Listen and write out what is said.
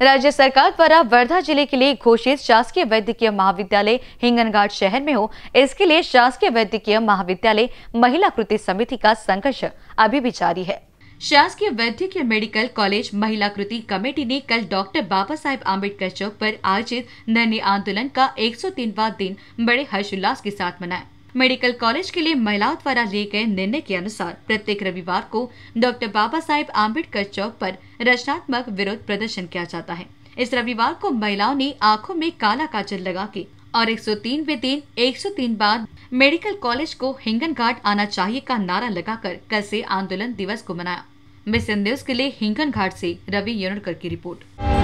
राज्य सरकार द्वारा वर्धा ज़िले के लिए घोषित शासकीय वैद्यकीय महाविद्यालय हिंगनघाट शहर में हो। इसके लिए शासकीय वैद्यकीय महाविद्यालय महिला कृति समिति का संघर्ष अभी भी जारी है। शासकीय वैद्यकीय मेडिकल कॉलेज महिला कृति कमेटी ने कल डॉक्टर बाबा साहेब आम्बेडकर चौक पर आयोजित धरने आंदोलन का 103वां दिन बड़े हर्षोल्लास के साथ मनाया। मेडिकल कॉलेज के लिए महिलाओं द्वारा लिए गए निर्णय के अनुसार प्रत्येक रविवार को डॉक्टर बाबा साहेब आम्बेडकर चौक पर रचनात्मक विरोध प्रदर्शन किया जाता है। इस रविवार को महिलाओं ने आँखों में काला काजल लगा के और 103 वे दिन 103 बाद मेडिकल कॉलेज को हिंगन घाट आना चाहिए का नारा लगाकर कल से आंदोलन दिवस को मनाया। मिस न्यूज़ के लिए हिंगन घाट से रवि येणुरकर की रिपोर्ट।